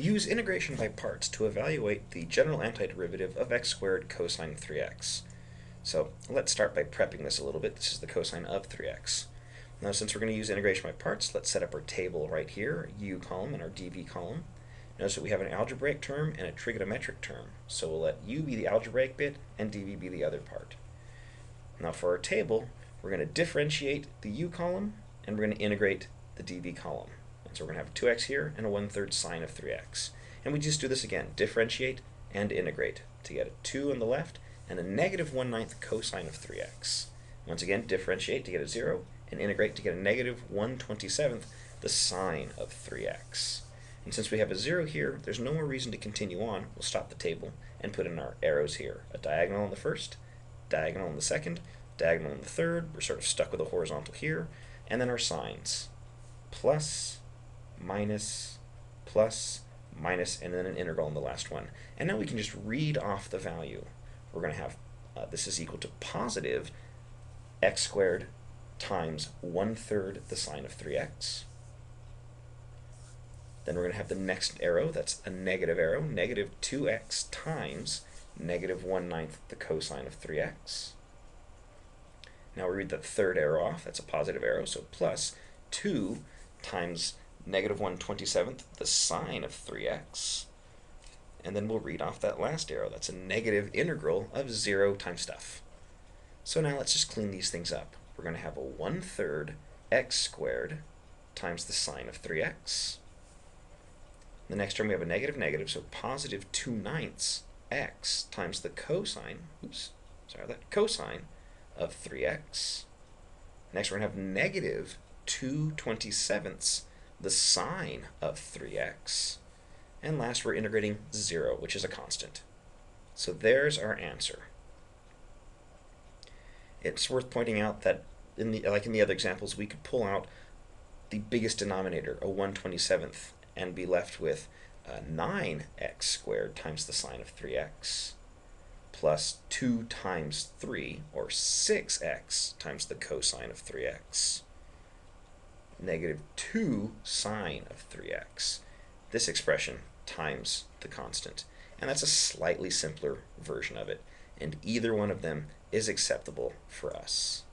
Use integration by parts to evaluate the general antiderivative of x squared cosine 3x. So let's start by prepping this a little bit. This is the cosine of 3x. Now since we're going to use integration by parts, let's set up our table right here, u column and our dv column. Notice that we have an algebraic term and a trigonometric term. So we'll let u be the algebraic bit and dv be the other part. Now for our table, we're going to differentiate the u column and we're going to integrate the dv column. And so we're going to have 2x here and a 1 third sine of 3x. And we just do this again, differentiate and integrate to get a 2 on the left and a negative 1 ninth cosine of 3x. Once again, differentiate to get a 0 and integrate to get a negative 1 27th the sine of 3x. And since we have a 0 here, there's no more reason to continue on. We'll stop the table and put in our arrows here. A diagonal on the first, diagonal on the second, diagonal on the third. We're sort of stuck with a horizontal here. And then our signs. Plus, minus, plus, minus, and then an integral in the last one. And now we can just read off the value. We're going to have uh, this is equal to positive x squared times one third the sine of 3x. Then we're going to have the next arrow, that's a negative arrow, negative 2x times negative 1 ninth the cosine of 3x. Now we read the third arrow off, that's a positive arrow, so plus 2 times negative 1 27th, the sine of 3x. And then we'll read off that last arrow. That's a negative integral of 0 times stuff. So now let's just clean these things up. We're going to have a 1 third x squared times the sine of 3x. The next term we have a negative negative, so positive 2 ninths x times the cosine, oops, sorry, that cosine of 3x. Next we're going to have negative 2 27ths the sine of 3x. And last, we're integrating 0, which is a constant. So there's our answer. It's worth pointing out that, in the, like in the other examples, we could pull out the biggest denominator, a 127th, and be left with uh, 9x squared times the sine of 3x plus 2 times 3, or 6x times the cosine of 3x negative 2 sine of 3x. This expression times the constant. And that's a slightly simpler version of it. And either one of them is acceptable for us.